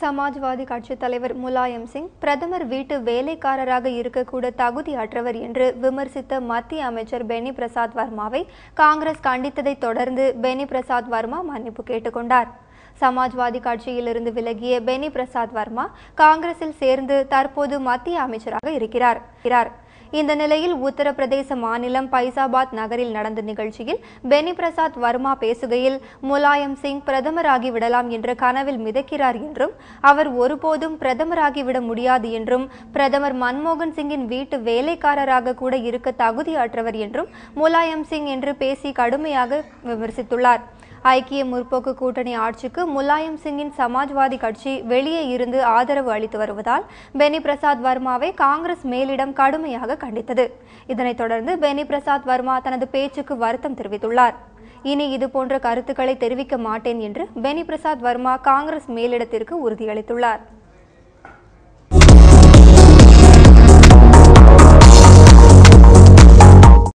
சமாஜ்வாதி கட்சித் தலைவர் முலாயம் சிங் பிரதமர் வீட்டு வேலைக்காரராக இருக்கக்கூட தகுதியற்றவர் என்று விமர்சித்த மத்திய அமைச்சர் பெனி பிரசாத் வர்மாவை காங்கிரஸ் கண்டித்ததைத் தொடர்ந்து பெனி பிரசாத் வர்மா மன்னிப்பு கேட்டுக்கொண்டார் சமாஜ்வாதி கட்சியிலிருந்து விலகிய பெனி பிரசாத் வர்மா காங்கிரஸில் சேர்ந்து தற்போது மத்திய அமைச்சராக இருக்கிறார். இந்த நிலையில் உத்தரப்பிரதேச மாநிலம் பைசாபாத் நகரில் நடந்த நிகழ்ச்சியில் பெனி பிரசாத் வர்மா பேசுகையில் முலாயம் சிங் பிரதமராகி விடலாம் என்ற கனவில் மிதக்கிறார் என்றும் அவர் ஒருபோதும் பிரதமராகிவிட முடியாது என்றும் பிரதமர் மன்மோகன் சிங்கின் வீட்டு வேலைக்காரராக கூட இருக்க தகுதியற்றவர் என்றும் முலாயம் சிங் என்று பேசி கடுமையாக விமர்சித்துள்ளார். ஐக்கிய முற்போக்கு கூட்டணி ஆட்சிக்கு முலாயம் சிங்கின் சமாஜ்வாதி கட்சி வெளியே இருந்து ஆதரவு அளித்து வருவதால் பெனி பிரசாத் வர்மாவை காங்கிரஸ் மேலிடம் கடுமையாக கண்டித்தது. இதனைத் தொடர்ந்து பெனி பிரசாத் வர்மா தனது பேச்சுக்கு வருத்தம் தெரிவித்துள்ளார். இனி இதுபோன்ற கருத்துக்களை தெரிவிக்க மாட்டேன் என்று பெனி பிரசாத் வர்மா காங்கிரஸ் மேலிடத்திற்கு உறுதியளித்துள்ளார்.